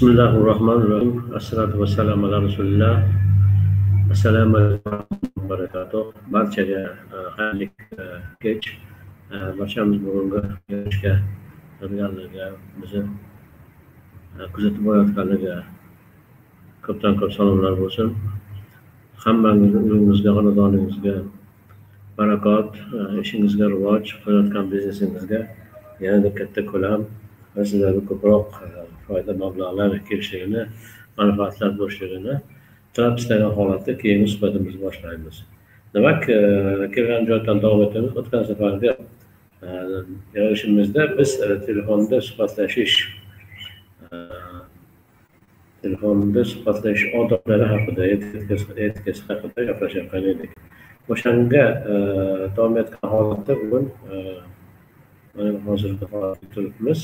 Bismillah rohmanir rohim assalotu vassalamu ala rasulilloh Assalomu alaykum va barakatuh. Barchaga uh, xayrli uh, kech. Uh, barchamiz bugungi yig'ilishga kirganlarga, bizni kuzatib borayotganlarga ko'pdan ko'p salomlar bo'lsin. Hammangizni uyingizga, xonadoningizga barakot, ishingizga rivoj, qilayotgan biznesingizga yanada katta ko'lam va sizlarga ko'proq e, foyda mablag'lari kelishligini, manfaatlar bo'lishligini tilab istagan holatda keyingi suhbatimizni boshlaymiz. Demak, e, kelgan joydan davom etamiz. O'tgan safargi e, yig'ilishimizda biz telefonda suhbatlashish e, telefonda suhbatlashish odoblari haqida, etikasi haqida gaplashayotgan edik. O'shanga davom etgan holatda bugun mana hozirgi holatda turibmiz.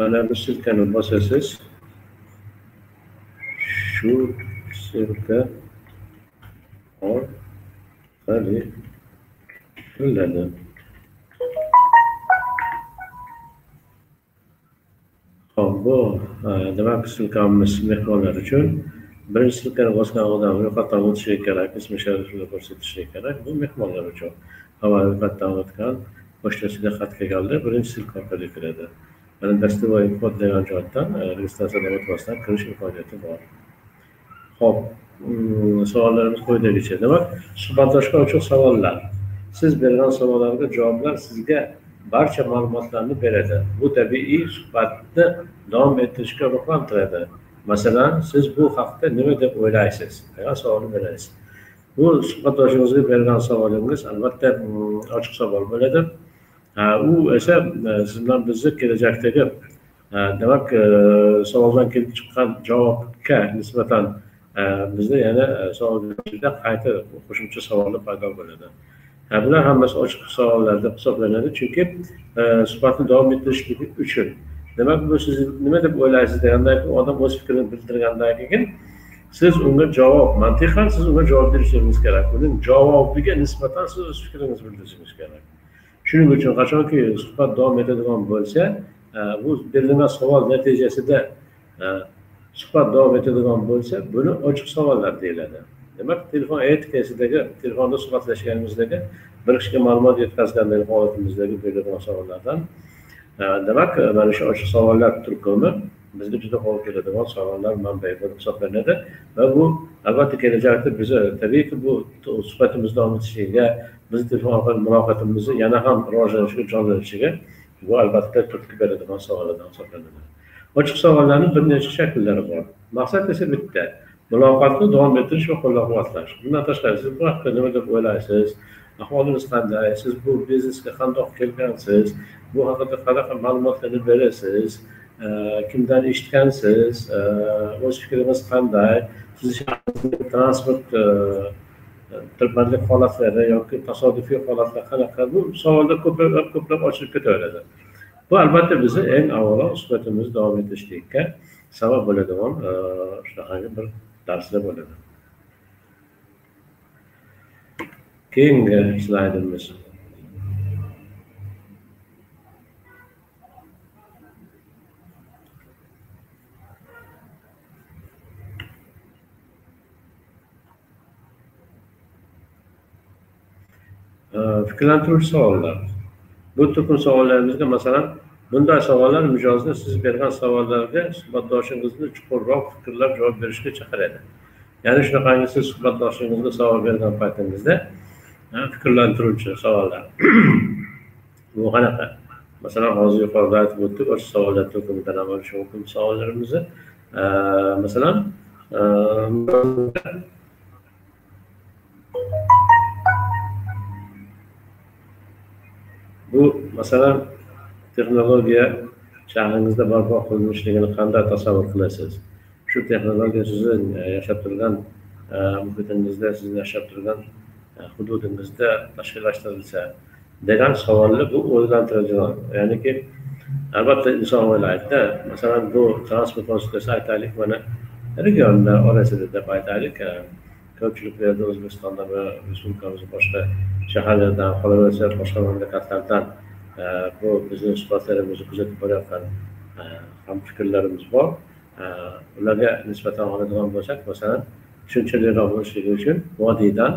Mana bu silkani bosasiz. Shu silka orqali qilinadi. Hop, bu demak silkamiz mehmonlar uchun birinchi silkani bosgan odam ro'yxatdan o'tishi kerak, ismi sharifini ko'rsatishi kerak. Bu mehmonlar uchun. Avval ro'yxatdan o'tgan, pochtasiga xat kelganda birinchi silka orqali kiradi. Mana dasturoy kod degan joydan e, registratsiya registratsiyadan o'tmasdan kirish imkoniyati bor. Ho'p, mm, savollarimiz quyidagicha. Demak, suhbatlashga ochiq savollar. Siz bergan savollarga javoblar sizga barcha ma'lumotlarni beradi. Bu tabiiy suhbatni davom ettirishga ruhlantiradi. Masalan, siz bu haqda nima deb o'ylaysiz? degan savolni berasiz. Bu suhbatdoshingizga bergan savolingiz albatta mm, ochiq savol bo'ladi. Ha, u esa e, sizdan siz bilan bizni kelajakdagi e, demak e, savoldan kelib chiqqan javobga nisbatan bizda yana savolda qayta qo'shimcha savollar paydo bo'ladi. Bular hammasi ochiq savollar deb hisoblanadi chunki suhbatni davom ettirish uchun. Demak, bu siz nima deb o'ylaysiz degandan keyin odam o'z fikrini bildirgandan keyin siz unga javob, mantiqan siz unga javob berishingiz kerak. Uning javobiga nisbatan siz o'z fikringizni bildirishingiz kerak. Shuning uchun qachonki suhbat davom etadigan bo'lsa, e, bu berilgan savol natijasida e, suhbat davom etadigan bo'lsa, buni ochiq savollar deyiladi. Demak, telefon etikasidagi, telefonda suhbatlashganimizdagi bir kishiga ma'lumot yetkazgandagi holatimizdagi berilgan savollardan e, demak, mana shu ochiq savollar turkumi bizga juda qo'l keladigan savollar manbai bo'lib hisoblanadi. Va bu albatta kelajakda bizni tabiiyki bu suhbatimiz davom etishiga bizni telefon orqali muloqotimizni yana ham rivojlanishiga jonlanishiga bu albatta turtki beradigan savollardan hisoblanadi. Ochiq savollarni bir necha shakllari bor. Maqsad esa bitta muloqotni davom ettirish va qo'llab quvvatlash. Bundan tashqari siz bu haqida nima deb o'ylaysiz? Ahvolingiz qanday? Siz bu biznesga qandoq kelgansiz? Bu haqida qanaqa ma'lumotlarni berasiz? Kimdan eshitgansiz o'z fikringiz qanday? Siz transport e, tirbandlik holatlari yoki tasodifiy holatlar qanaqa? Bu savollar ko'plab ko'plab ochilib ketaveradi. Bu albatta bizni eng avvalo suhbatimizni davom ettirishlikka sabab bo'ladigan e, shunaqangi bir darslar bo'ladi. Keyingi slaydimiz. Fikrlantiruvchi savollar. Bu turkum savollarimizga masalan bunday savollar mijozni siz bergan savollarga suhbatdoshingizni chuqurroq fikrlab javob berishga chaqiradi. Ya'ni shunaqangi siz suhbatdoshingizga savol bergan paytingizda fikrlantiruvchi savollar. Bu qanaqa? Masalan hozir yuqorida aytib o'tdik o'sha savollar turkumidan ham olish mumkin savollarimizni. Masalan bu masalan texnologiya shahringizda barpo qilinishligini qanday tasavvur qilasiz shu texnologiya sizni e, yashab turgan e, muhitingizda sizni yashab turgan e, hududingizda tashkillashtirilsa degan savolni bu o'ylantiradigan ya'niki albatta inson o'ylaydida masalan bu transport vositasi aytaylik mana regionlar orasida deb aytaylik ko'pchilik o'zbekistonda va respublikamizni boshqa shaharlardan qolaversa boshqa mamlakatlardan e, bu bizni suhbatlarimizni kuzatib borayotgan e, hamfikrlarimiz bor. E, ularga nisbatan oladigan bo'lsak masalan tushunchaliroq bo'lishligi uchun vodiydan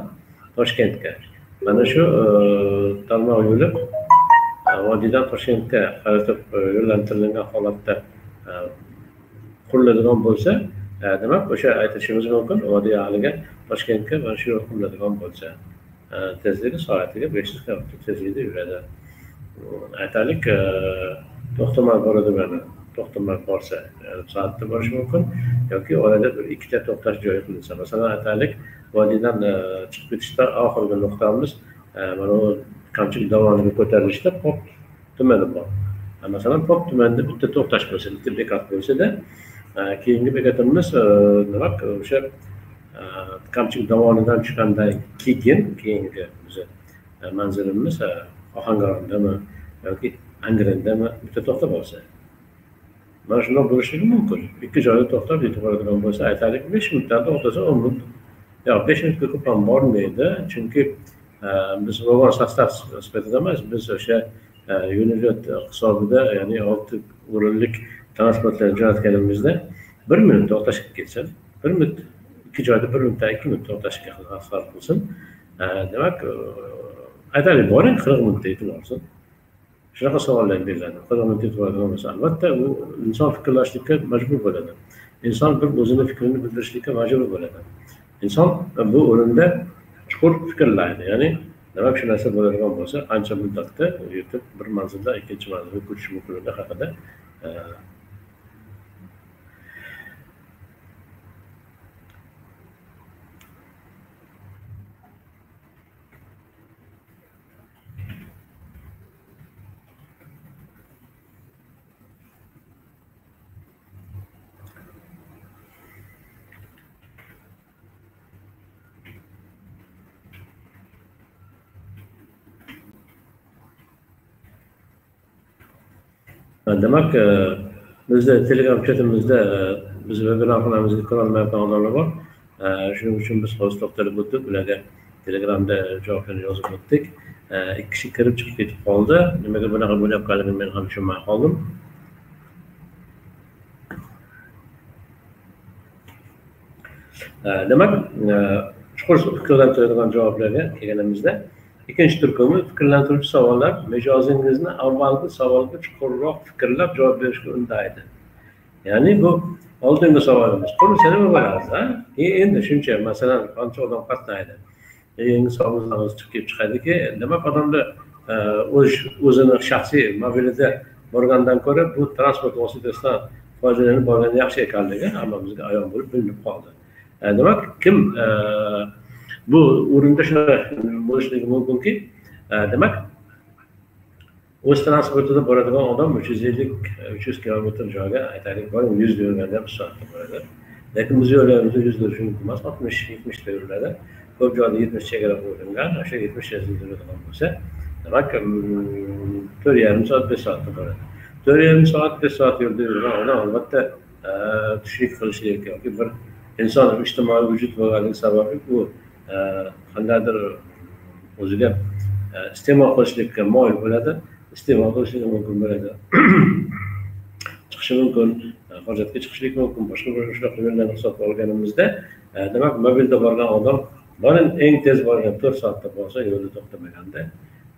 toshkentga. Mana shu tarmoq yo'li vodiydan toshkentga qaratib yo'llantirilgan holatda quriladigan bo'lsa demak o'sha aytishimiz mumkin vodiy ahliga toshkentga mana shu yo'l quriladigan bo'lsa tezligi soatiga besh yuz kilometr tezlikda yuradi aytaylik to'xtamay boradi mana to'xtamay borsa yarim soatda borishi mumkin yoki orada bir ikkita to'xtash joyi qilinsa masalan aytaylik vodiydan chiqib ketishda oxirgi nuqtamiz mana u qamchiq dovoniga ko'tarilishda pop tumani bor masalan pop tumanida bitta to'xtash bo'lsa bitta bekat bo'lsada keyingi bekatimiz e, nima o'sha e, e, kamchilik dovonidan chiqqandan keyin keyingi bizni manzilimiz ohangarondami yoki angrendami bitta to'xtab olsa mana shundoq bo'lishligi mumkin ikki joyda to'xtab yetib boradigan bo'lsa aytaylik besh minutdan to'xtasa o'n minut yo'q besh minutga ko'p ham bormaydi chunki biz vagon sostav sifatida emas biz o'sha yo'nalak hisobida ya'ni olti o'rinlik transportlarni jo'natganimizda bir minut to'xtashga ketsa bir minut ikki joyda bir minutdan ikki minut to'xtashga xizmat qilsin demak e, aytaylik boring qirq minutda yetib borsin shunaqa savollar beriladi. Qirq minut yetib boradigan bo'lsa albatta u inson fikrlashlikka majbur bo'ladi. Inson bir o'zini fikrini bildirishlikka majbur bo'ladi. Inson e, bu o'rinda chuqur fikrlaydi. Ya'ni demak shu narsa bo'ladigan bo'lsa qancha muddatda yetib bir manzildan ikkinchi manzilga ko'chish mumkinligi haqida e, demak e, bizni telegram chatimizda e, biz vebinar xonamizga ko'rolmayotgan odamlar bor e, shuning uchun biz hozir to'xtalib o'tdik ularga telegramda javoblarni yozib o'tdik ikki kishi kirib chiqib ketib qoldi nimaga bunaqa bo'layotganligini men ham tushunmay qoldim demak chuqur fikrlantiradigan javoblarga kelganimizda ikkinchi turkumi fikrlantiruvchi savollar. Mijozingizni avvalgi savolga chuqurroq fikrlab javob berishga undaydi. Ya'ni bu oldingi savolimiz. Bunisi nima bo'ladi endi shuncha masalan qancha odam qatnaydi? Keyingi savolimiz chiqib chiqadiki demak odamda e, o'z o'zini shaxsiy mobilida borgandan ko'ra bu transport vositasidan foydalanib borgan yaxshi ekanligi hammamizga ayon bo'lib bilinib qoldi. E, demak kim e, bu o'rinda shunday bo'lishligi mumkinki e, demak o'z transportida boradigan odam uch yuz ellik uch yuz kilometr joyga aytaylik boring yuzda yurganda ham soatda boradi lekin biz yo'llarimizda yuzda yurish mumkin emas oltmish yetmishda yuriladi ko'p joyda yetmish chegara qo'yilgan o'sha yetmish yuradigan bo'lsa demak to'rt yarim soat besh soatda boradi. To'rt yarim soat besh soat yo'lda yurgan odam albatta e, tushlik qilishlik yoki bir inson ijtimoiy vujud bo'lganligi sababli u Э, qandaydir o'ziga э, iste'mol qilishlikka moyil bo'ladi. Iste'mol qilishligi mumkin bo'ladi. Chiqishi mumkin e, hojatga chiqishlik mumkin boshqa bir shunaqa yo'llarni hisobga olganimizda e, demak mobilda borgan odam borin eng tez borgan to'rt soatda borsa yo'lda to'xtamaganda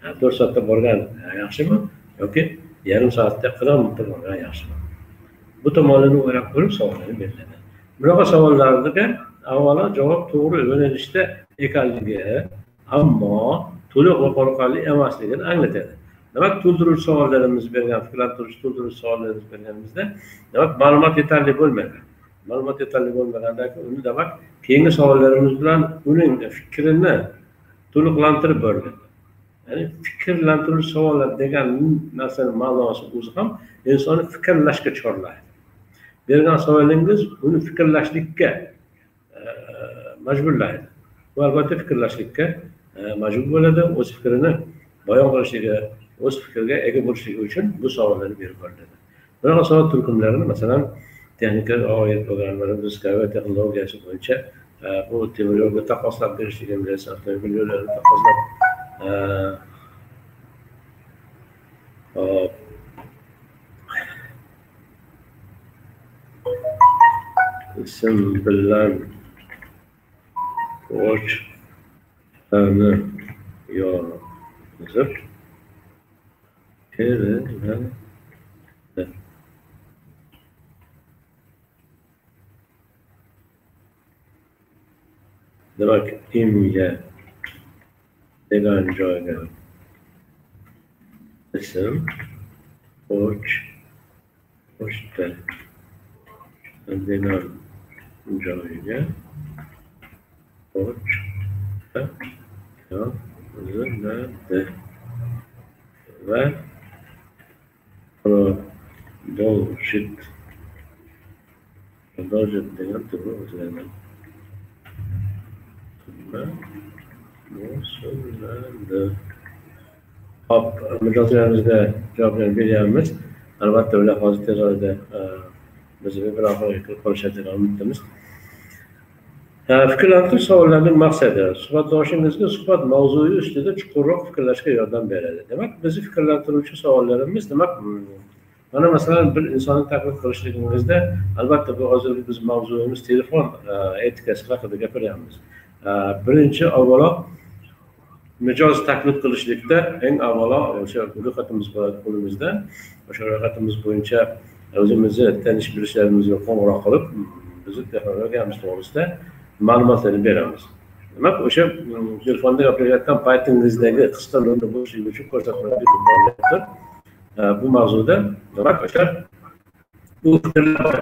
e, to'rt soatda borgan yaxshimi? Yoki yarim soatda qirq minutda borgan yaxshimi? Bu tomonini o'ylab ko'rib savollarni beriladi bunaqa savollarga avvalo javob to'g'ri yo'nalishda ekanligi ammo to'liq va qoniqarli emasligini anglatadi. Demak to'ldiruvchi savollarimiz bergan fikrlantiruvchi to'ldiruvchi savollarimiz berganimizda demak ma'lumot yetarli bo'lmaydi. Ma'lumot yetarli bo'lmagandan keyin uni demak keyingi savollarimiz bilan uning fikrini to'liqlantirib boriladi ya'ni fikrlantiruvchi savollar degan narsani ma'nosi o'zi ham insonni fikrlashga chorlaydi. Bergan savolingiz uni fikrlashlikka majburlaydi. U albatta fikrlashlikka e, majbur bo'ladi o'z fikrini bayon qilishligi o'z fikriga ega bo'lishligi uchun bu savollarni berib boriladi bunaqa savol turkumlarini masalan texnika oid bo'lgan mana fizika texnologiyasi bo'yicha e, bu temir yo'lga taqqoslab berishligimiz avtomobil yo'llarini taqqoslab e, hop ism bilan pochtani yozib keriladi demak imga degan joyga ism poch pochta degan joyga pochta yoziladi va продолжит продолжит degan tugma o'zgaradi boshlanadi hop mijozlarimizga javoblarni beryapmiz albatta ular hozir tez orada bizni webinar oxiriga kirib qolishadi degan umiddamiz fikrlantirish savollarining maqsadi suhbatdoshingizga suhbat mavzui ustida chuqurroq fikrlashga yordam beradi. Demak bizni fikrlantiruvchi savollarimiz demak hmm, mana masalan bir insonni taklif qilishligimizda albatta bu hozirgi biz mavzuyimiz telefon e, etikasi haqida gapiryapmiz. E, birinchi avvalo mijoz taklif qilishlikda eng avvalo o'sha ro'yxatimiz bor qo'limizda o'sha ro'yxatimiz bo'yicha o'zimizni tanish bilishlarimizni qo'ng'iroq qilib hmm, bizni texnologiyamiz to'g'risida ma'lumotlarni beramiz. Demak o'sha mm, telefonda gapirayotgan paytingizdagi qisqa lo'nda bo'lishligi uchun ko'rsatmalar э, bu mavzuda demak o'sha bu fikrlar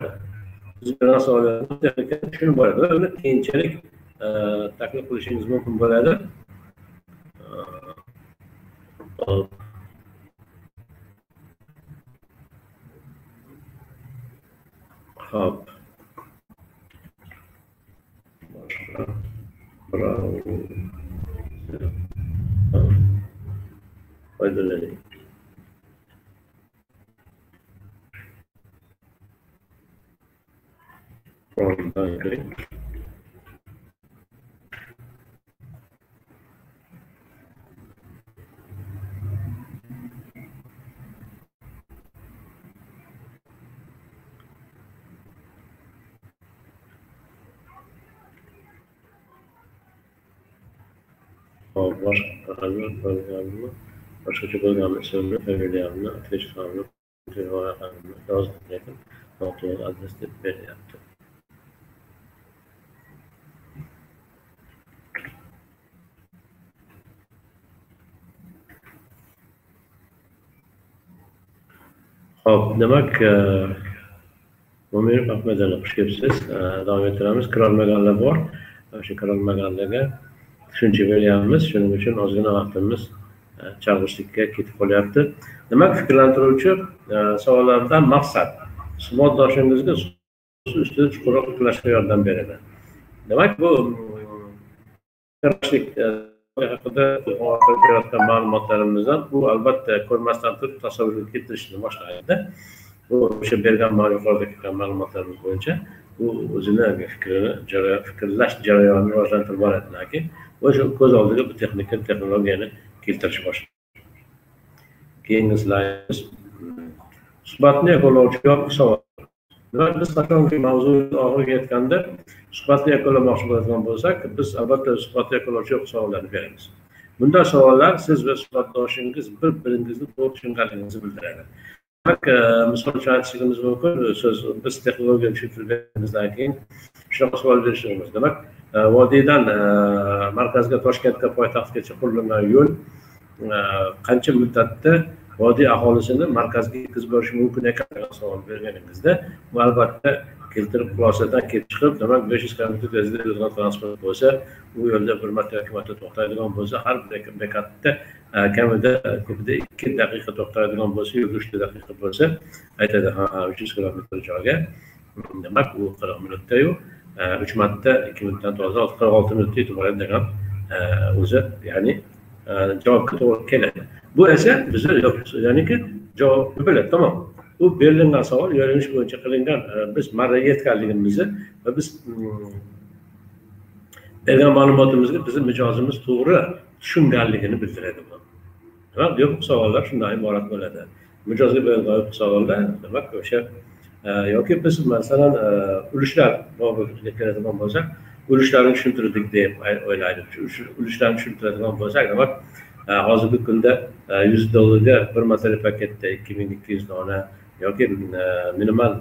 tushunib boradi va uni keyinchalik э, taklif qilishingiz mumkin bo'ladi. Э, hop. regularly. From the Greek boshqa bo'lganmi boshqacha bo'lgan ismni familiyamni atechkamni yozdim lekin noto'g'ri adres deb beryapti ho'p demak mo'minov ahmadali xush kelibsiz davom ettiramiz kirolmaganlar bor o'sha kirolmaganlarga shuncha beryapmiz shuning uchun ozgina vaqtimiz e, chalg'ishlikka ketib qolyapti. Demak fikrlantiruvchi e, savollardan maqsad. Suhbatdoshingizga ustida chuqurroq fikrlashga yordam beradi demak bu e, haqida berayotgan ma'lumotlarimizdan u albatta ko'rmasdan turib tasavvurga keltirishni boshlaydi. Bu o'sha bergan yuqorida kelgan ma'lumotlarimiz bo'yicha u o'zini fikrini fikrlash jarayonini rivojlantirib boradi. O'sha ko'z oldiga bu texnika texnologiyani keltirish boshladi. Keyingi slayd suhbatni yakunlovchi savol demak biz qachonki mavzu oxiriga yetganda suhbatni yakunlamoqchi bo'ladigan bo'lsak biz albatta suhbatni yakunlovchi savollarni beramiz. Bunday savollar siz va suhbatdoshingiz bir biringizni to'g'ri tushunganligingizni bildiradi. Demak e, misol uchun aytishligimiz mumkin siz biz texnologiya tushuntirganimizdan keyin shunaqa savol berishimiz demak vodiydan markazga toshkentga poytaxtgacha qurilgan yo'l qancha muddatda vodiy aholisini markazga yetkazib borish mumkin ekan savol berganingizda bu albatta keltirib xulosadan kelib chiqib demak besh yuz kilometr transport bo'lsa u yo'lda bir marta yoki marta to'xtaydigan bo'lsa har bir bekatda kamida ko'pida ikki daqiqa to'xtaydigan bo'lsa yoki uchta daqiqa bo'lsa aytadi ha uch yuz kilometr joyga demak u qirq minutdayu uch marta ikki minutdan to'g'ri qirq olti minutda yetib boradi degan o'zi ya'ni javobga to'g'ri keladi bu esa biza ya'niki javob bo'ladi tamom u berilgan savol yo'nalish bo'yicha qilingan biz marraga yetganligimizni va biz hmm, bergan ma'lumotimizga bizni mijozimiz to'g'ri tushunganligini bildiradi bu. Demak yo'q savollar shundan iborat bo'ladi mijozga bergan savollar demak o'sha yoki biz masalan e, ulushlar bobiga keladigan bo'lsak ulushlarni tushuntirdik deb o'ylaydi. Ulushlarni tushuntiradigan bo'lsak demak e, hozirgi kunda e, yuz dollarga bir martalik paketda ikki ming ikki yuz dona yoki e, minimal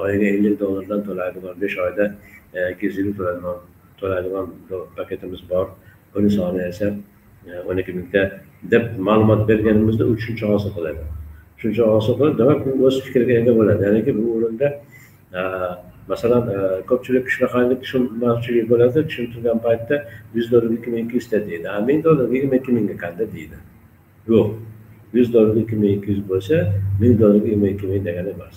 oyiga ellik dollardan to'laydigan besh oyda ikki yuz ellik to'laydigan to'laydigan paketimiz bor. Buni soni esa o'n ikki mingta deb ma'lumot berganimizda u tushuncha hosil qiladi. Shuncha hosil qilib demak u o'z fikriga ega bo'ladi. Ya'niki bu o'rinda e, masalan e, ko'pchilik shunaqangi tushunmovchilik bo'ladi. Tushuntirgan paytda yuz dollar ikki ming ikki yuzta deydi. A ming dollar yigirma ikki mingga qanday deydi? Yo'q. Yuz dollar ikki ming ikki yuz bo'lsa ming dollar yigirma ikki ming degani emas.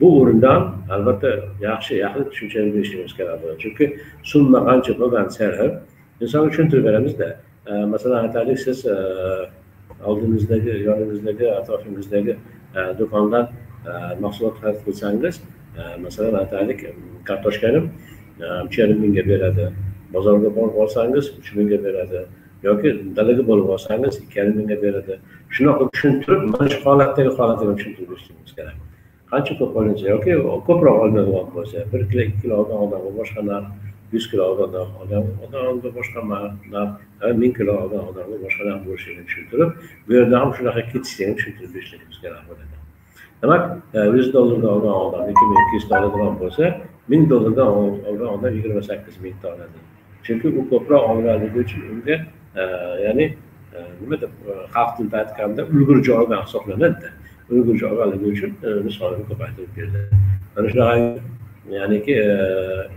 Bu o'rindan albatta yaxshi yaxlit tushunchani berishimiz kerak bo'ladi. Chunki summa qancha bo'lgan sari inson tushuntirib beramizda. E, masalan aytaylik siz oldingizdagi yonimizdagi atrofimizdagi e, do'kondan e, mahsulot xarid qilsangiz e, masalan aytaylik kartoshkani uch yarim mingga beradi. Bozorga borib olsangiz uch mingga beradi. Yoki dalaga bo'lib olsangiz ikki yarim mingga beradi. Shunaqa tushuntirib mana shu holatdagi holatini tushuntirib berishingiz kerak. Qancha ko'p olinsa yoki ko'proq olinadigan bo'lsa bir kilo ikki kilo olgan odamga boshqa narx yuz kilo olgan odam odamga boshqa narx ming kilo olgan odamga boshqa narx tushuntirib bu yerda ham shunaqa ketishligini tushuntirib berishligimiz kerak bo'ladi demak e, yuz dollardan olgan odam ikki ming ikki yuzta oladigan bo'lsa ming dollardan olgan odam yigirma sakkiz mingta oladi chunki u ko'proq olganligi uchun unga e, ya'ni e, nima deb xalq tilida aytganda ulgurji olgan hisoblanadida. Ulgurji olganligi uchun misolni ko'paytirib berdi. Mana shunaqa ya'niki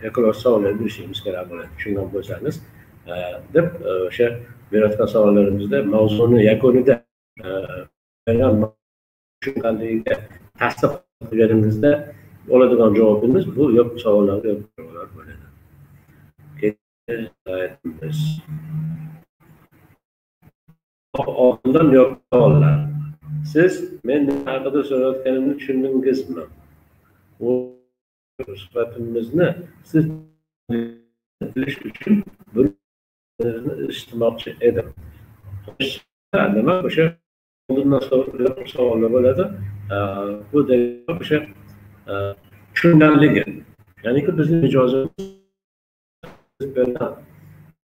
ekologik savollar berishimiz kerak bo'ladi tushungan bo'lsangiz deb o'sha berayotgan savollarimizda mavzuni yakunida tushunganligiga tasdiq qilganingizda oladigan javobimiz bu yo'q savollarga bo'ladi oldindan yo'q savollar siz men nima haqida so'rayotganimni tushundingizmi u suhbatimizni siz bilish uchun eshitmoqchi edim. Nima o'sha oldindan savollar bo'ladi. Bu o'sha tushunganligi ya'niki bizni mijozimiz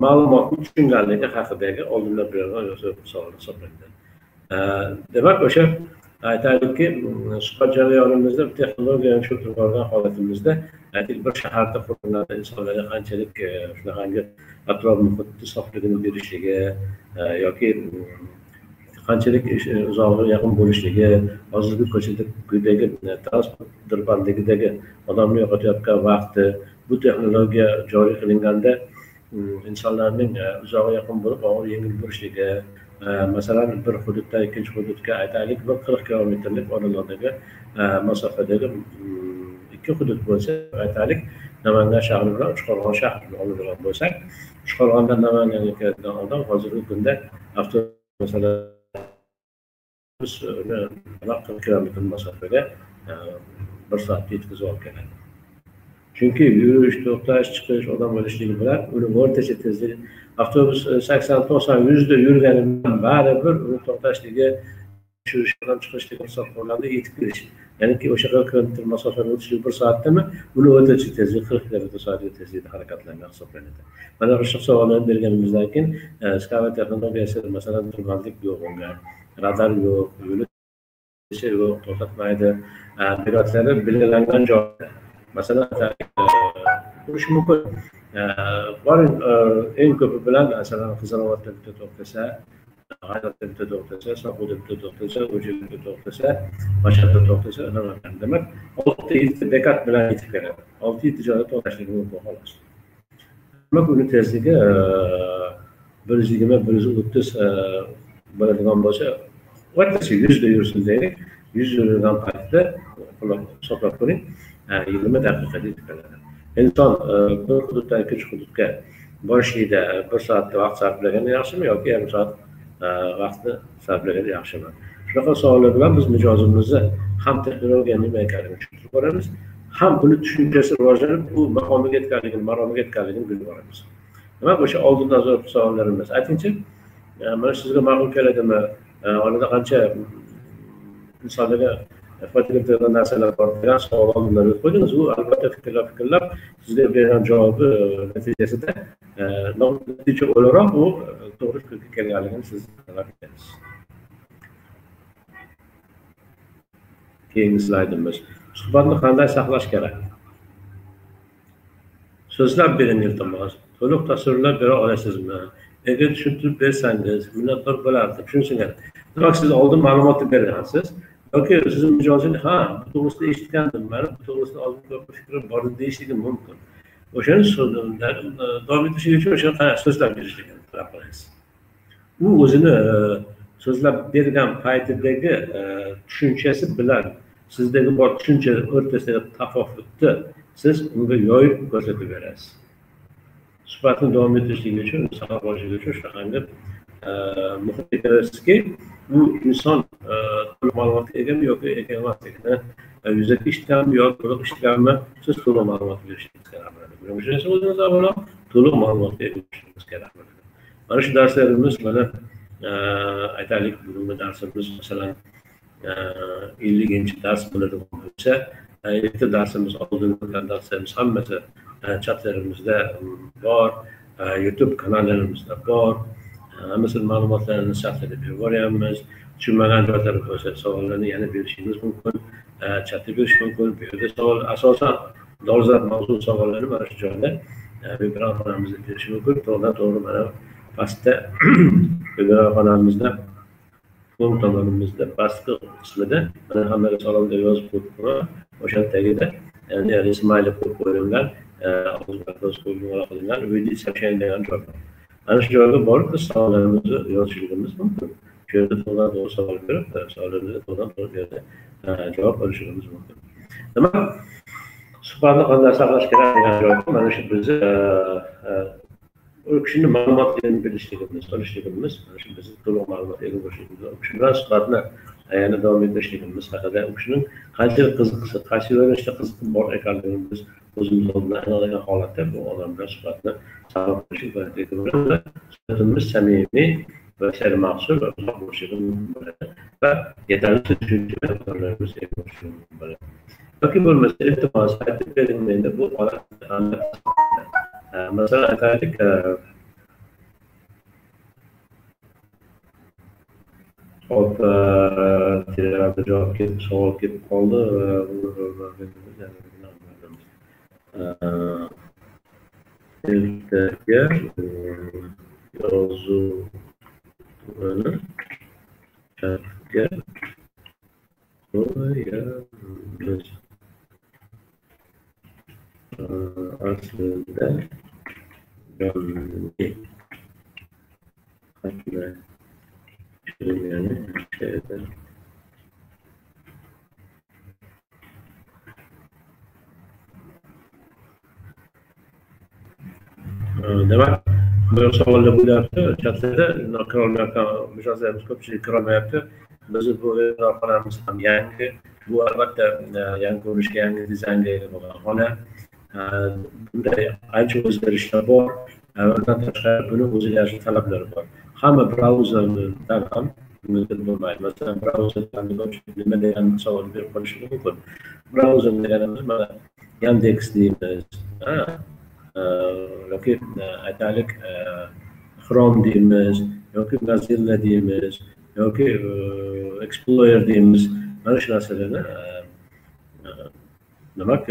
ma'lumotni tushunganligi haqidagi oldindan berilgan savol hisoblanadi demak o'sha aytaylikki mm, suhbat jarayonimizda texnologiyani turib olgan holatimizda aytaylik bir shaharda quriladi insonlarga qanchalik e, shunaqangi atrof muhitni sofligini berishligi e, yoki mm, qanchalik e, uzog'i yaqin bo'lishligi hozirgi ko'chadagi transport dirbandligidagi odamni yo'qotayotgan vaqti bu texnologiya joriy qilinganda mm, insonlarning uzog'i yaqin bo'lib og'ir yengil bo'lishligi masalan bir hududdan ikkinchi hududga aytaylik bir qirq kilometrlik oralardagi e, masofadagi ikki hudud bo'lsa aytaylik namangan shahri bilan uchqo'rg'on shahrini oladigan bo'lsak uchqo'rg'ondan namanganga keladigan odam hozirgi kunda avtobus e, masalan biz uni qirq kilometr masofaga e, bir soatda yetkazib olib keladi chunki yurish to'xtash chiqish odam bo'lishligi bilan uni o'rtacha tezlik avtobus e, sakson to'qson yuzda yurgani bilan baribir uni to'xtashligi tushirish bilan hisoblanadi yetib kelish ya'niki o'sha qirq kilometr masofani o'tishlik bir soatdami uni o'rtacha tezlik qirq kilometr soatga tezlikda harakatlangan hisoblanadi mana shu savollarni berganimizdan keyin skava texnologiyasi masalan tirbandlik yo'q unga radar yo'q yo'li yo'q to'xtatmaydi e, pilotlari belgilangan joyda masalan bo'lishi mumkin boring eng ko'pi bilan masalan qizalovatda bitta to'xtasa g'ayratda bitta to'xtasa soquda bitta to'xtasa o'jada bitta to'xtasa mashhadda to'xtasa demak olti yettita bekat bilan yetib keladi olti yetti joyda to'xtashligi mumkin xolos demak uni tezligi bir yuz yigirma bir yuz o'ttiz bo'ladigan bo'lsa o'rtacha yuzda yursin deylik yuz yurgan paytda hisoblab ko'ring yigirma daqiqada yetib keladi inson e, bir hududdan ikkinchi hududga borishlikda e, bir soatda vaqt sarflagani yaxshimi yoki yarim soat e, vaqtni sarflagani yaxshimi? Shunaqa savollar bilan biz mijozimizni ham texnologiya nima ekanligini tushuntirib boramiz ham buni tushunchasi rivojlanib u maqomiga yetganligini maromiga yetganligini bilib boramiz. Demak o'sha oldindan so'rab savollarimiz. Aytingchi mana sizga ma'qul keladimi? Orada qancha insonlarga foyda keltiradigan narsalar bor degan savol oldindan qo'ydingiz u albatta fikrlab fikrlab sizga bergan javobi natijasida natija o'laroq u to'g'ri fikrga kelganligini siz bilasiz keyingi slaydimiz suhbatni qanday saqlash kerak so'zlab bering iltimos to'liq tasvirlab bera olasizmi agar tushuntirib bersangiz minnatdor bo'lardim shunisiga demak siz oldin ma'lumotni bergansiz yoki sizni mijozini ha bu to'g'risida eshitgandim mani bu to'g'risida oldin ko'p fikrim bor edi deyishligi mumkin. O'shani davom etishlik uchun o'sha so'zlab berishligini talab qilasiz u o'zini e, so'zlab bergan paytidagi e, tushunchasi bilan sizdagi bor tushuncha o'rtasidagi tafovutni siz unga yoyib ko'rsatib berasiz. Suhbatni davom ettirishligi uchun saqlab qolishligi uchun shunaqangi e, muhit yaratasizki bu inson e, to'liq ma'lumotga egami yoki ega emasligini yuzaki eshitganmi yo to'liq eshitganmi siz to'liq ma'lumot berishingiz kerak bo'ladi buning uchun esa o'zingiz avvalo to'liq ma'lumotga ega bo'lishingiz kerak bo'ladi mana shu darslarimiz mana aytaylik bugungi darsimiz masalan elliginchi dars bo'ladigan bo'lsa erta darsimiz oldingi o'tgan darslarimiz hammasi chatlarimizda bor youtube kanallarimizda bor hammasini ma'lumotlarini sharhlab yuboryapmiz tushunmagan joylari bo'lsa savollarni yana berishingiz mumkin chatda berish mumkin bu yerda savol asosan dolzarb mavzu savollarni mana shu joyda xonamizda berish mumkin to'g'ridan to'g'ri mana pastda xonamizda o'ng tomonimizda pastki qismida mana hammaga salom deb yozib qo'yib o'shani tagida ya'ni smayli qo'yib qo'yilgan qilingan qo'yib сообщение degan joy bor ana shu joyga borib biz savollarimizni yozishligimiz mumkin. Shu yerda to'g'ridan to'g'ri savol berib e, savollarimizga to'g'ridan to'g'ri bu yerda e, javob olishligimiz mumkin. Demak suhbatni qanday saqlash kerak degan joyda mana shu bizni e, u kishini ma'lumotlarini bilishligimiz olishligimiz mana shu bizni to'liq ma'lumotga ega bo'lishligimiz shu bilan suhbatni yana davom ettirishligimiz haqida u kishini qanchalik qiziqsa qaysi yo'nalishda qiziqib bor ekanligini biz o'zimiz oldindan anglagan holatda bu odam bilan suhbatni saqlab qolishlik suhbatimiz samimiy va sermahsul va uzoq bo'lishligi mumkin bo'ladi va yetarlicha tushuncha bo'ladi. Yoki bo'lmasa iltimos aytib bering menda bu holat masalan aytaylik hop telegramda javob kelib savol kelib qoldi ertaga yozuvni chatga qo'yamiz aslida jonli qatnashilgani şeyde demak bir savollar bo'lyapti chatlarda kirolmayotgan mijozlarimiz ko'pchilik kirolmayapti bizni bu xonamiz ham yangi bu albatta yangi ko'rinishga yangi dizaynga ega bo'lgan xona bunday ancha o'zgarishlar bor undan tashqari buni o'ziga yarasha talablari bor hamma brauzerdan ham bo'lmaydi masalan brauzerdan nima degan savol berib qolishi mumkin brauzer deganimiz mana yandeks deymiz yoki aytaylik chrome deymiz yoki mozilla deymiz yoki explorer deymiz mana shu narsalarni demak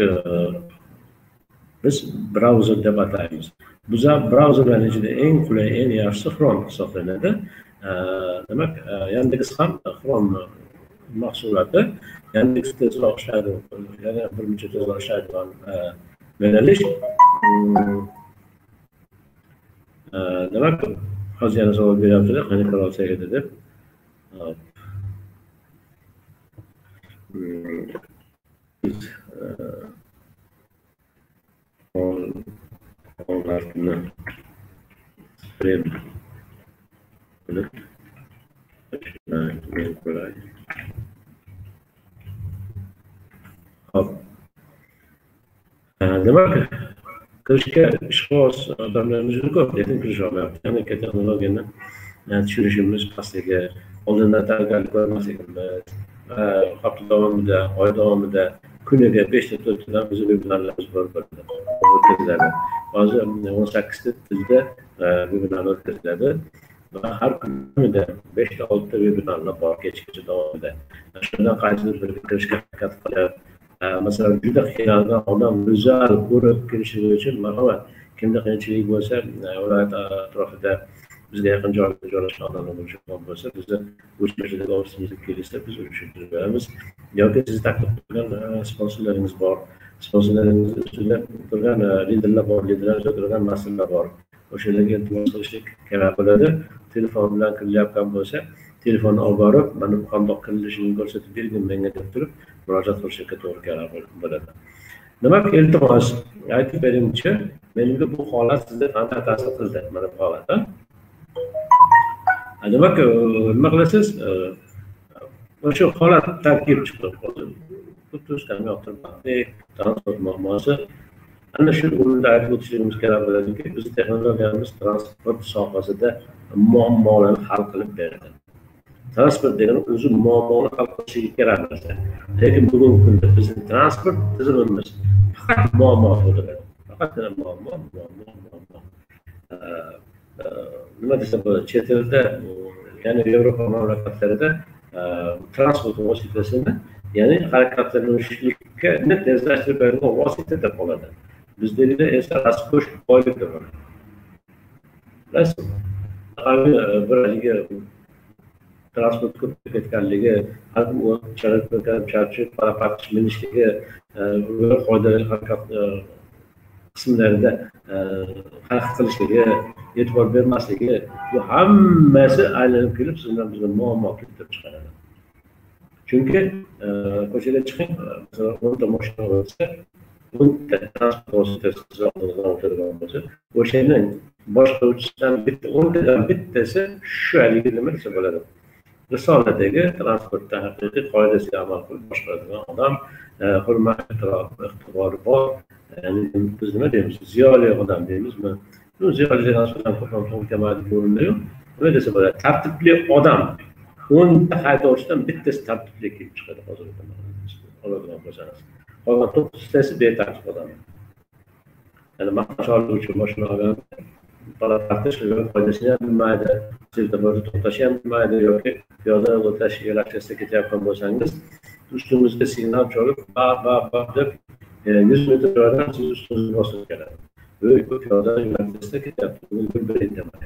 biz brauzer deb ataymiz. Biza brauzerlarni ichida eng qulay eng yaxshisi chrome hisoblanadi. Demak yandeks ham chrome mahsuloti yandeks tezroq ishlaydi yana birmuncha tezroq ishlaydigan yo'nalish demak hozir yana savol beryaptilar qani qila olsak edi deb onlarni sprem qilib men ko'ray hop demak kirishga ishqiboz odamlarimiz juda ko'p lekin kirisholmayapti texnika texnologiyani tushirishimiz pastligi oldindan tayyorgarlik ko'rmasligimiz hafta davomida oy davomida kuniga beshta to'rttadan bizni vebinarlarimiz bor o'tkaziladi hozir o'n sakkizta tilda vebinar o'tkaziladi va har kunida beshta oltita vebinarlar bor kechgacha davomida shundan qaysidir biriga kirishga harakat qilib masalan juda qiynalgan odam go'zal ko'rib kelishligi uchun marhamat. Kimda qiyinchilik bo'lsa viloyat atrofida bizga yaqin joyda joylashgan odamlar bo'lsa bizni o'chmashdagi ofisimizga kelishsa biz tushuntirib beramiz. Yoki siz taklif qilgan sponsorlaringiz bor. Sponsorlaringiz ustida turgan liderlar bor liderlar ustida turgan masalalar bor. O'shalarga iltimos qilishlik kerak bo'ladi. Telefon bilan kirilayotgan bo'lsa telefonni olib borib mana bu qandoq qilinishini ko'rsatib bergin menga deb turib murojaat qilishlikka to'g'ri kerak bo'ladi demak iltimos aytib beringchi menga bu holat sizga qanday ta'sir qildi mana bu holat demak e, nima qilasiz? E, o'sha holat tarkib chiqdi. Xuddi transport muammosi. Ana shu o'rinda aytib o'tishligimiz kerak bo'ladiki bizni texnologiyamiz transport sohasida muammolarni hal qilib beradi transport degani o'zi muammoni hal qilishga kerak narsa lekin bugungi kunda bizni transport tizimimiz faqat muammo tug'diradi faqatgina muammo muammo muammo. E, nima desa bo'ladi chet elda ya'ni yevropa mamlakatlarida e, transport vositasini ya'ni harakatlanishlikka tezlashtirib beradigan vosita deb qoladi bizdagida esa rasikosh boylik deb oladi bilasizmi bir haligi transport ko'p ketganligi charchib parapatish minishligi e, qoidali harakat e, qismlarida e, harakat qilishligi e'tibor bermasligi bu hammasi aylanib kelib siz bilan bizni muammo keltirib chiqaradi. Chunki ko'chaga chiqing masalan o'nta moshina bo'lsa o'nta transport vositasi o'tirgan bo'lsa o'shani boshqaruvchisidan bitta o'ntadan bittasi shu haligi nima desa bo'ladi. Risoladagi transportda haqiqiy qoidasiga amal qilib boshqaradigan odam e, hurmat ehtirom iqtidori bor. Ya'ni biz nima deymiz? Ziyoli odam deymizmi? Ziyoli degan nima desa bo'ladi? Tartibli odam. O'nta haydovchidan bittasi tartibli kelib chiqadi hozirgi oladigan bo'lsangiz qolgan to'qqiztasi betartib odam. Ya'ni maqtash oluvchi moshina olgan tartish foydasini ham bilmaydi svetoforda to'xtashni ham bilmaydi yoki piyoda o'tash yo'lakchasida ketayotgan bo'lsangiz ustingizga signal cholib ba ba ba deb e, yuz metr joydan siz ustingizga bosib keladi. Piyoda yo'lakchasida ketyapti demaydi.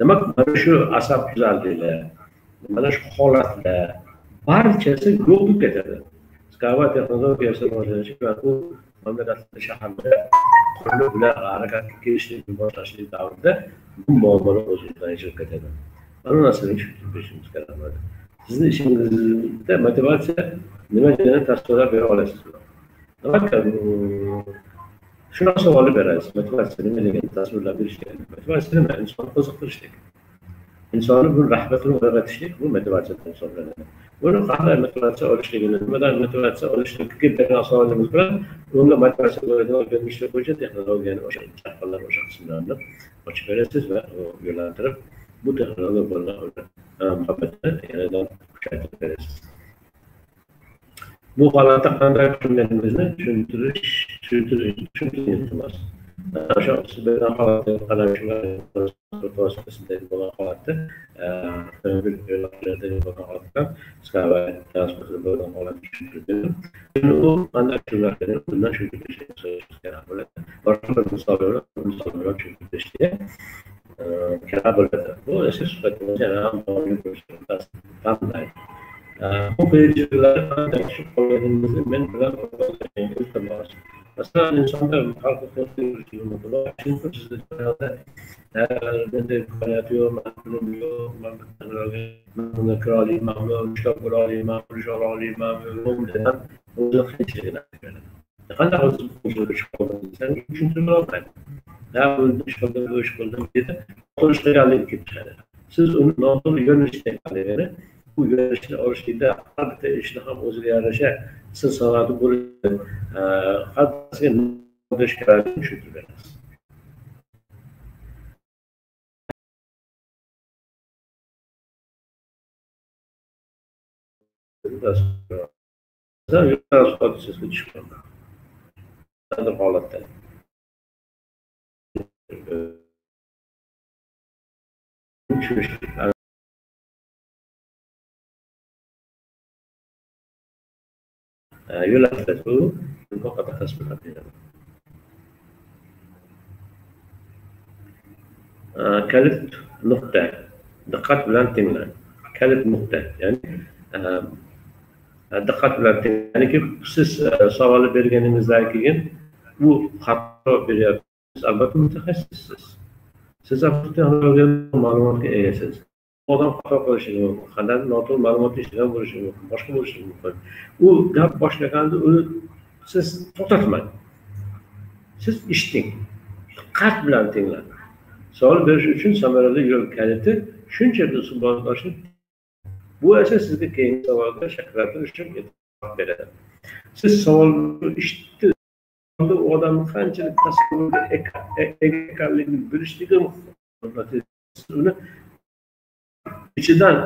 Demak mana shu asab tuzaldinglar mana shu holatlar barchasi yo'q bo'lib ketadi. Texnologiyasi rivojlanishi va mamlakatda shaharda qurilib ular harakatga kelishlikni boshlashlik davrida bu muammolar o'z o'zidan yechilib ketadi mana bu narsani tushuntirib berishimiz kerak bo'ladi sizni ishingizda motivatsiya nima deganini tasvirlab bera olasiz demak shunaqa savolni berasiz? Motivatsiya nima degan tasvirlab berish kerak motivatsiya nima? Inson qiziqtirishlik insonni bu rahbatini o'rgatishlik bu motivatsiya hisoblanadi. Buni qanday motivatsiya olishligini nimadan motivatsiya olishlikka bergan savolimiz bilan unga motivatsiya bo'ladigan berishlik bo'yicha texnologiyani o'sha shaxslar o'sha qismlarini ochib berasiz va yo'naltirib bu texnologiya bilan e, muhabbatni yanada kuchaytirib berasiz. Bu holatda qanday tushunganingizni tushuntirish tushuntirish tushuntirish iltimos o'sha bo'lgan holatda qarashlar vositasidagi bo'lgan holatda avtomobil yo'lakchalardagi bo'lgan holatda skava transportida bo'lgan holatni tushuntirib berdim. Endi u qanday tushunarli bundan tushuntirib kerak bo'ladi. Boshqa bir misol bilan misol bilan tushuntirib berishga kerak bo'ladi. Bu esa suhbatimiz yana qanday bu qiyinchiliklar qanday tushib qolganingizni men bilan iltimos masalan insonda bunday imkoniyati yo'q man pulim yo'q man bunga kira olmaymanmi ushlab bo'la olmayman urish ola olmaymanmi degan o'zi qiyinchiligini qanday hozir tushib qoldim desang tushuntirib olmaydi na bu ish qildim bu ish qildim dedi noto'g'ri ish qilganligi kelib chiqadi siz uni noto'g'ri yo'nalishda qilgani bu yo'nalishni olishlikda har bitta ishni ham o'ziga sensalado por uh, há 19 caras constitucionais. As pode ser descontar. Dando rola até. Muitos yo'l aflatu kalit nuqta diqqat bilan tinglang kalit سيس ya'ni eh, eh, diqqat bilan ya'niki siz eh, savolni berganingizdan keyin u سيس beryapsiz. Albatta mutaxassissiz siz ma'lumotga egasiz odam xato qilishi mumkin qandaydir noto'g'ri ma'lumotni ishlagan bo'lishi mumkin boshqa bo'lishi mumkin. U gap boshlaganda uni siz to'xtatmang. Siz eshiting diqqat bilan tinglang. Savol berish uchun samarali yo'l kaliti shunchaki suhbatlashib bu esa sizga keyingi savolga shakllantirish uchun beradi. Siz savolni eshitdi u odamni qanchalik tasavvurga ega ekanligini bilishligi uni ichidan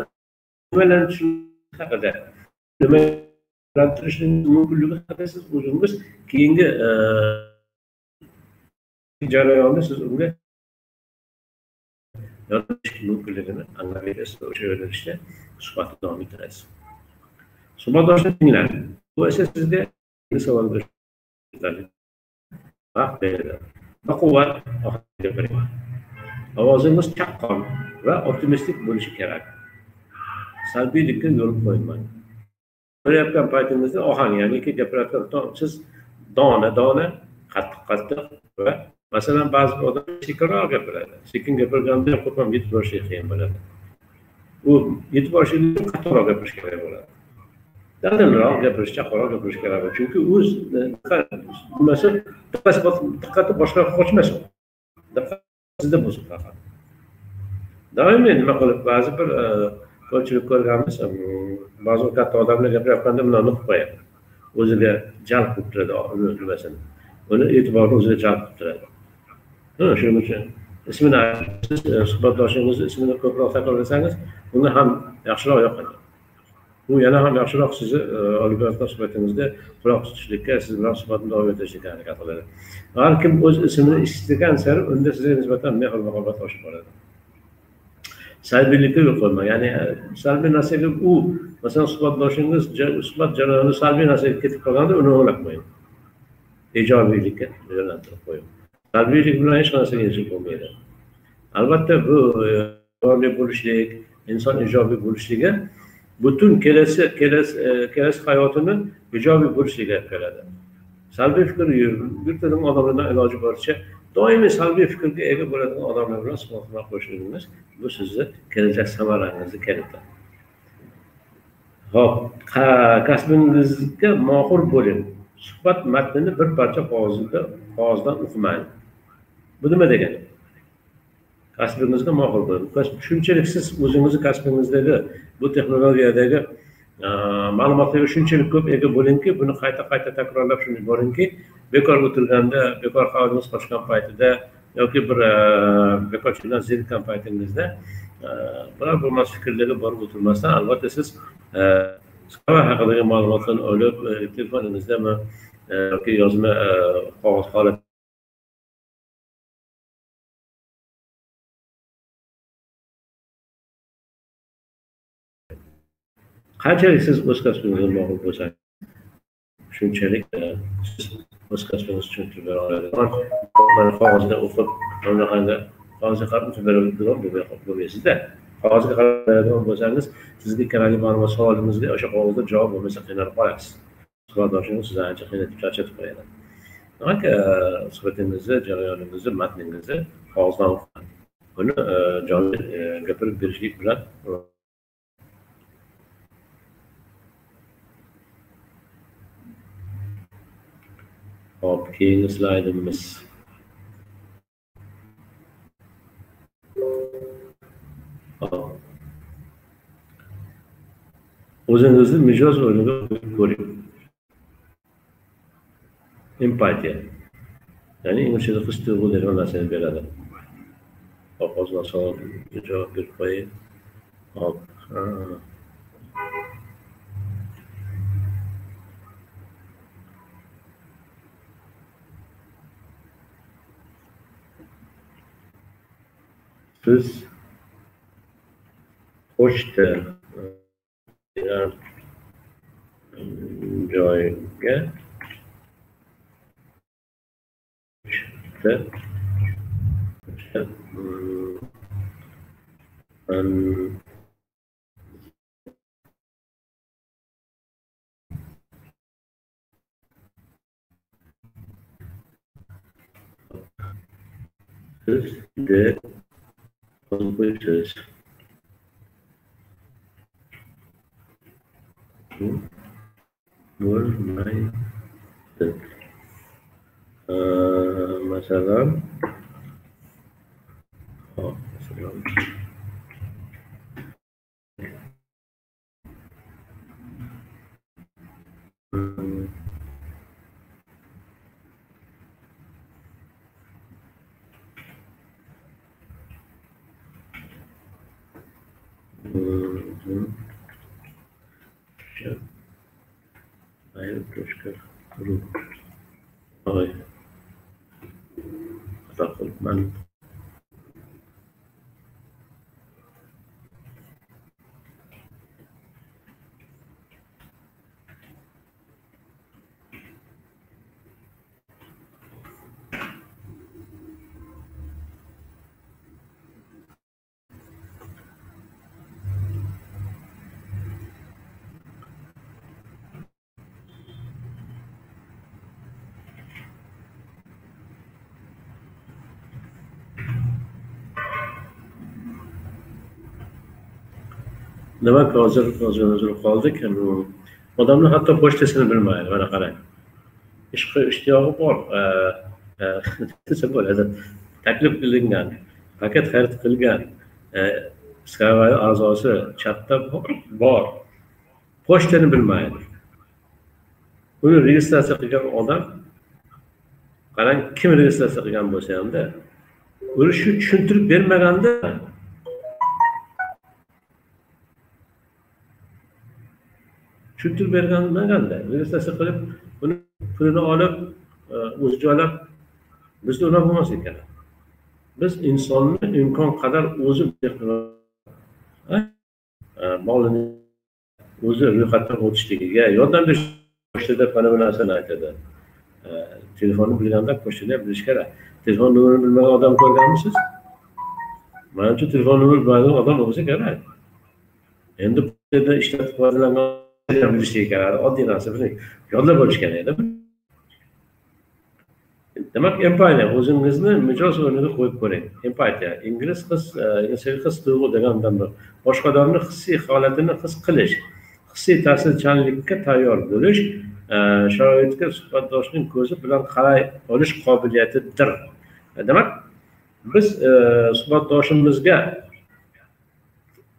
nimalanish haqida nimalantirishning mumkinligi haqida siz o'zingiz keyingi e, jarayonda siz unga mumkinligini anglab berasiz o'sha yo'nalishda suhbatni davom ettirasiz. Suhbatdoshni tinglang. Bu esa sizga savol vaqt beradi. Baquvvat ovozimiz chaqqon va optimistik bo'lishi kerak. Salbiylikka yo'l qo'ymang gapirayotgan paytingizda ohang ya'niki gapirayotgan siz dona dona qattiq qattiq va masalan ba'zi bir odam sekinroq gapiradi. Sekin gapirganda ham ko'p ham yetib borishga qiyin bo'ladi. U yetib borishga qattiqroq gapirish kerak bo'ladi. Dadilroq gapirish chaqqonroq gapirish kerak bo'ladi. Chunki o'z e, nimasi diqqati boshqaga qochmasin diqqat sizda bo'lsin faqat doimiy nima qilib ba'zi bir e, ko'pchilik ko'rganmiz ba'zi katta odamlar gapirayotganda bularni qilib qo'yadi. O'ziga jalb qilib turadi uni nimasini uni e'tiborini o'ziga jalb qilib turadi. Shuning uchun ismini e, suhbatdoshingizni ismini ko'proq takrorlasangiz unga ham yaxshiroq yoqadi. Bu yana ham yaxshiroq sizni e, olib borayotgan suhbatingizda quloq tutishlikka siz bilan suhbatni davom ettirishlikka harakat qiladi. Har kim o'z ismini eshitgan sari unda sizga nisbatan mehr muhabbat oshib boradi. Salbiylikka yo'l qo'ymang ya'ni e, salbiy narsaga u. Masalan suhbatdoshingiz suhbat jarayonida salbiy narsaga ketib qolganda uni o'ylab qo'ying. Ijobiylikka yo'naltirib qo'ying. Salbiylik bilan hech narsaga erishib bo'lmaydi. Albatta bu e, bo'lishlik inson ijobiy bo'lishligi butun kelasi kelasi e, kelasi hayotini ijobiy bo'lishiga olib keladi salbiy fikr yuritidan odamlardan iloji boricha doimiy salbiy fikrga ega bo'ladigan odamlar bilan suhbat qo'shishligingiz bu sizni kelajak samarangizni keltiradi ho'p kasbingizga mohir bo'ling. Suhbat matnini bir parcha qog'ozda qog'ozdan o'qimang. Bu nima degani? Kasbingizga ma'qul bo'ling shunchalik siz o'zingizni kasbingizdagi bu texnologiyadagi e, ma'lumotlarga shunchalik ko'p ega bo'lingki buni qayta qayta takrorlab shuni boringki bekor o'tirganda bekor havolingiz qochgan paytida yoki bir e, bekorchilikdan zerikkan paytingizda e, biror bo'lmas fikrlarga borib o'tirmasdan albatta siz sava haqidagi ma'lumotlarni olib telefoningizdami yoki yozma qog'oz holat qanchalik siz o'z kasbingizga bog'liq bo'lsangiz shunchalik e, siz o'z kasbingizni tushuntirib bera oladigan qog'ozga o'qib bunaqangi qog'ozga qarab o'qib beradigan bo'lmaysizda. Qog'ozga qarab beradigan bo'lsangiz sizga kerakli ma'lumot savolimizga o'sha qog'ozda javob bo'lmasa qiynalib qolasiz. Suhbatdoshingiz sizni ancha qiynatib charchatib qo'yadi. Demak e, suhbatingizni jarayoningizni matningizni qog'ozdan o'qing buni e, jonli gapirib berishlik bilan Hop, keyingi slaydimiz. O'zingizni mijoz o'rniga ko'ring. Empatiya. ya'ni inglizchada his tuyg'u degan narsani beradi hop hozir savol javob berib qo'yay hop siz pochta degan joyga pochta and this computers. World my uh, masalam. Oh, masalam. Hayır, başka grup. Hayır. Takılman. Nima hozir hozir hozir qoldik odamlar hatto pochtasini bilmaydi mana qarang. Ish ishtiyoqi bor. E, desa bo'ladi. Taklif qilingan paket xarid qilgan e, skavay a'zosi chatda bor. Pochtani bilmaydi. Uni registratsiya qilgan odam qarang kim registratsiya qilgan bo'lsa hamda uni shu tushuntirib bermaganda tushuntirib bermaganda registratsiya qilib uni pulini olib e, o'zi joylab bizda unaqa bo'lmaslik kerak biz insonni imkon qadar o'zi e, molini o'zi ro'yxatdan o'tishligiga yordam berish pochtada mana bu narsani aytadi. E, telefonni bilganda pochtani ham bilish kerak. Telefon nomerini bilmagan odam ko'rganmisiz? Manimcha telefon nomerini bilmagan odam bo'lsa kerak. Endi ishlatib foydalangan bilishligi kerak oddiy narsa yodlab olish kerak edi. Demak empatiya o'zingizni mijoz o'rniga qo'yib ko'ring. Empatiya ingliz his e, inglizchaga his tuyg'u degandan boshqa odamni hissiy holatini his qilish hissiy ta'sirchanlikka tayyor bo'lish e, sharoitga suhbatdoshning ko'zi bilan qaray olish qobiliyatidir. E, demak biz suhbatdoshimizga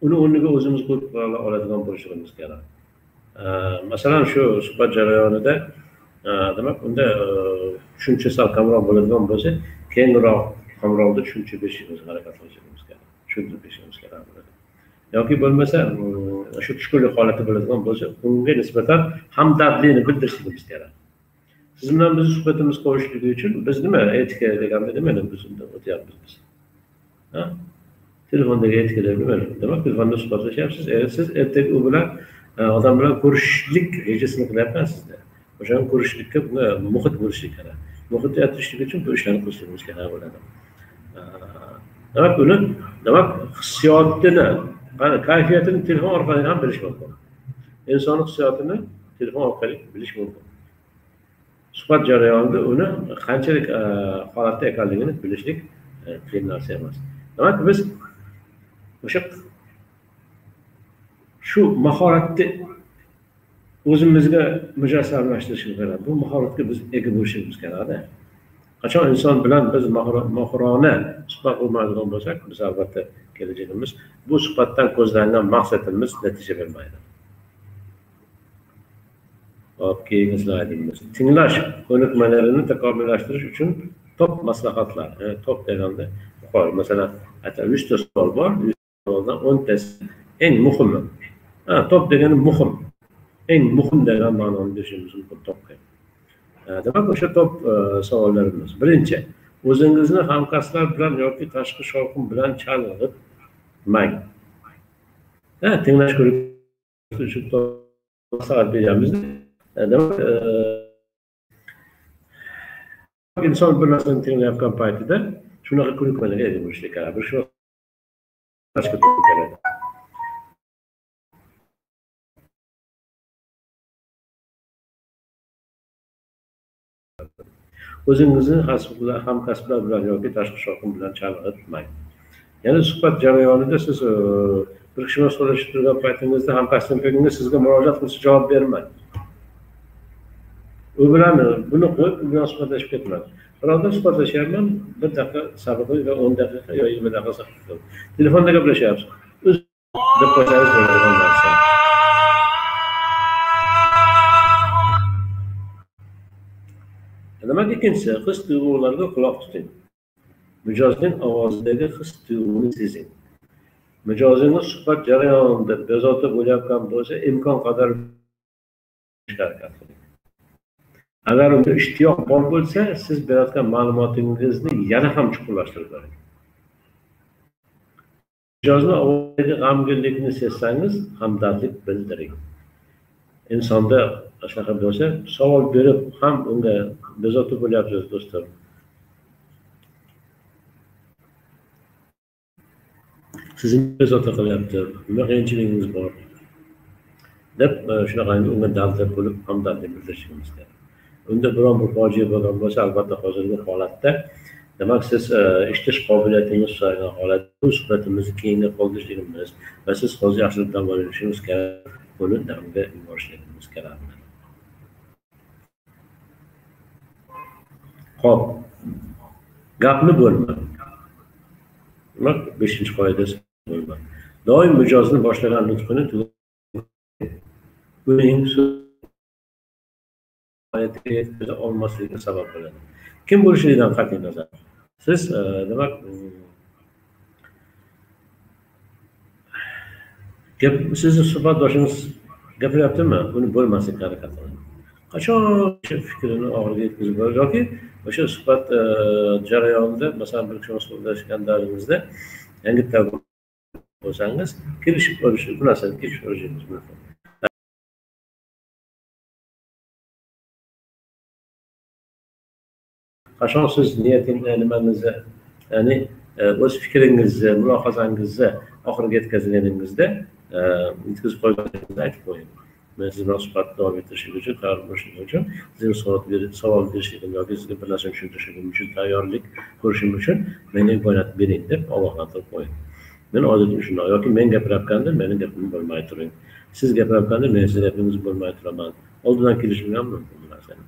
uni o'rniga o'zimiz qo'yib oladigan bo'lishimiz kerak. Masalan shu suhbat jarayonida e, demak unda e, tushuncha sal kamroq bo'ladigan bo'lsa kengroq qamrovda tushuncha berishimiz harakat qilishimiz kerak tushuntirib berishimiz kerak bo'ladi. Yoki bo'lmasa shu tushkunlik holati bo'ladigan bo'lsa unga nisbatan hamdardlikni bildirishligimiz kerak. Siz bilan bizni suhbatimiz qovushligi uchun biz nima etika deganda nimani biz unda o'tyapmiz biz? Telefondagi etika deb nima demak telefonda suhbatlashyapsiz siz ertaga u bilan odam bilan ko'rishishlik rejasini qilyapmansizda o'shani ko'rishlikka bunga muhit bo'lishi kerak. Muhit yaratishlik uchun bu ishlarni qilishligimiz kerak bo'ladi demak uni demak hissiyotini kayfiyatini telefon orqali ham bilish mumkin. Insonni hissiyotini telefon orqali bilish mumkin. Suhbat jarayonida uni qanchalik e, holatda ekanligini bilishlik e, qiyin narsa emas. Demak biz o'sha shu mahoratni o'zimizga mujassamlashtirishimiz kerak. Bu mahoratga biz ega bo'lishimiz kerakda. Qachon inson bilan biz mohirona suhbat qurmaydigan bo'lsak biz albatta kelajagimiz bu suhbatdan ko'zlangan maqsadimiz natija bermaydi. Hop keyingi slaydimiz. Tinglash ko'nikmalarini takomillashtirish uchun top maslahatlar e, top deganda yuqori. Masalan aytadi yuzta savol bor yuzta savoldan o'ntasi eng muhimi. Ha top degani muhim. Eng muhim degan ma'noni berishimiz mumkin topga demak o'sha top e, savollarimiz. Birinchi o'zingizni hamkasblar bilan yoki tashqi shovqin bilan chalg'itmang ha tinglash uchun maslahat beramiz demak e, inson bir narsani tinglayotgan paytida shunaqa ko'nikmalarga ega bo'lishlik kerak. Bir shu o'zingizni hamkasblar bilan yoki tashqi shovqin bilan chalg'itmang yana suhbat jarayonida siz e, bir kishi bilan so'rashib turgan paytingizda hamkasbingiz sizga murojaat qilsa javob bermang. U bilan e, buni qo'yib u bilan suhbatlashib ketmang. Birovdan suhbatlashyapman bir daqiqa sabr qiling va o'n daqiqa yo yigirma daqiqa sabr qiling telefonda gaplashyapsiz. Deb qo'ysangiz bo'ladigan narsa demak ikkinchisi his tuyg'ularga quloq tuting. Mijozning ovozidagi his tuyg'uni sezing. Mijozingiz suhbat jarayonida bezovta bo'layotgan bo'lsa imkon qadar harakat qiling. Agar unda ishtiyoq bor bo'lsa siz berayotgan ma'lumotingizni yana ham chuqurlashtirib bering mijozni ovozidagi g'amginlikni sezsangiz hamdardlik bildiring. Insonda shunaqa bo'lsa savol berib ham unga bezovta bo'lyapsiz do'stlar sizni bezovta qilyapti. Nima qiyinchiligingiz bor? Deb e, shunaqangi unga dalda bo'lib hamdardlik bildirishimiz kerak. Unda biron bir fojia bo'lgan bo'lsa albatta hozirgi holatda. Demak siz eshitish qobiliyatingiz susaygan holatda bu suhbatimizni keyinga qoldirishligimiz va siz hozir yaxshilab dam olishingiz kerak. Buni unga yuborishligimiz kerak ho'p gapni bo'lma demak beshinchi qoidasi bo'lma doim mijozni boshlagan nutqini uning yetkaza olmasligiga sabab bo'ladi. Kim bo'lishligidan qat'iy nazar siz e, demak gap sizni suhbatdoshingiz gapiryaptimi? Buni bo'lmaslikka harakat qiling qachon fikrini oxiriga yetkazib boradi yoki o'sha suhbat e, jarayonida masalan bir kishi suhbatlashgan davringizda yangi bo'lsangiz kelishib olish bu narsani kelishib olishingiz mumkin. Qachon siz niyatingizni nimangizni ya'ni e, o'z fikringizni mulohazangizni oxiriga yetkazganingizda yetkazib qo'yganingizni aytib qo'ying men siz bilan suhbatni davom ettirishlik uchun tayyor bo'lishlik uchun sizga savol berishligim yoki sizga bir narsani tushuntirishligim uchun tayyorlik ko'rishim uchun menga imkoniyat bering deb ogohlantirib qo'ying men odatda shundoq yoki men gapirayotganda meni gapim bo'lmay turing siz gapirayotganda men sizni gapingiz bo'lmay turaman oldindan kelishim ham mumkin bu narsani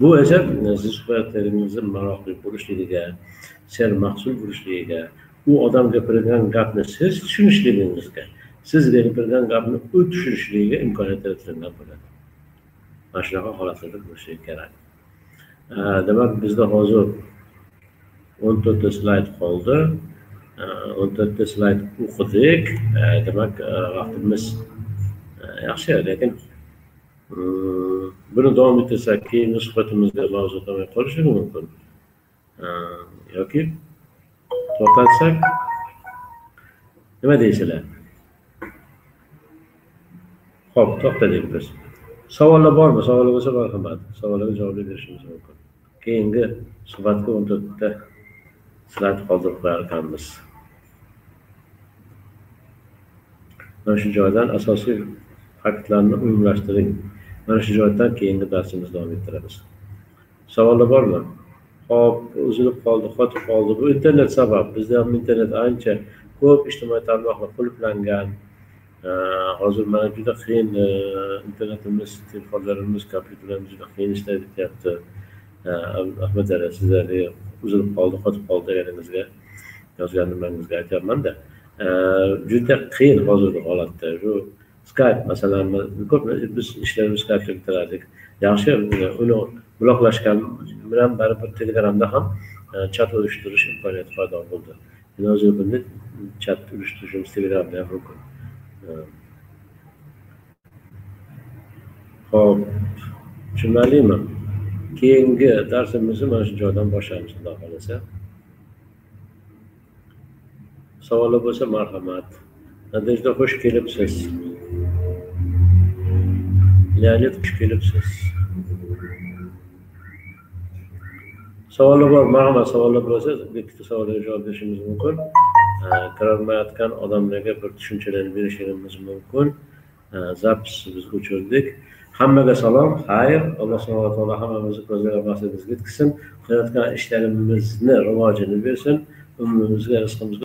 bu esa siz suhbatlaringizni maroqli bo'lishligiga sermahsul bo'lishligiga u odam gapirgan gapni siz tushunishligingizga siz gapirgan gapni u tushunishligiga imkoniyat yaratilgan bo'ladi mana shunaqa holatlarda bo'lishi kerak demak bizda hozir o'n to'rtta slayd qoldi o'n to'rtta slayd o'qidik demak vaqtimiz yaxshi lekin buni davom ettirsak keyingi suhbatimizga mavzu qolmay qolishi mumkin yoki to'xtatsak nima deysizlar ho'p to'xtadik biz savollar bormi? Savollar bo'lsa marhamat savollarga javob berishimiz mumkin. Keyingi suhbatga o'n to'rtta slayd hozir qo'yar ekanmiz mana shu joydan asosiy faktlarni umumlashtiring mana shu joydan keyingi darsimizni davom ettiramiz. Savollar bormi? Hop uzilib qoldi qotib qoldi. Bu internet sabab. Bizda ham internet ancha ko'p ijtimoiy tarmoqlar qulflangan. Э, hozir mana juda qiyin э, internetimiz telefonlarimiz kompyuterlarimiz juda qiyin ishlaydi deyapti. Э, Ahmad aka sizlar uzilib qoldi qotib qoldi deganingizga yozgan nimangizga aytyapmanda juda qiyin hozirgi holatda. Shu skype masalan ko'p biz ishlarimiz skypega bitirardik yaxshi uni bloklashgan bilan baribir telegramda ham e, chat uyushtirish imkoniyati paydo bo'ldi. Endi hozir chat uyushtirishimiz telegramda ham mumkin ho'p tushunarlimi? Keyingi darsimizni mana shu joydan boshlaymiz xudo xohlasa. Savollar bo'lsa marhamat. Надежда xush kelibsiz. Leonid xush kelibsiz. Savollar bor marhamat savollar bo'lsa bitta savolga javob berishimiz mumkin. Kirolmayotgan odamlarga bir tushunchalarni berishligimiz mumkin E, zapisni biz o'chirdik hammaga salom. Xayr alloh subhana taolo hammamizni ko'zlagan maqsadimizga yetkazsin qilayotgan ishlarimizni rivojini bersin. Umrimizga rizqimizga